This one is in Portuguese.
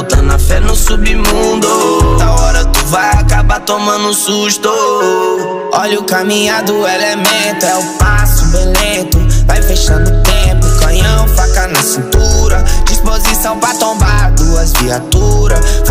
Tá Botando a fé no submundo. Da hora tu vai acabar tomando susto. Olha o caminhado, elemento É o passo bem lento. Vai fechando o tempo Canhão, faca na cintura. Disposição pra tombar duas viaturas.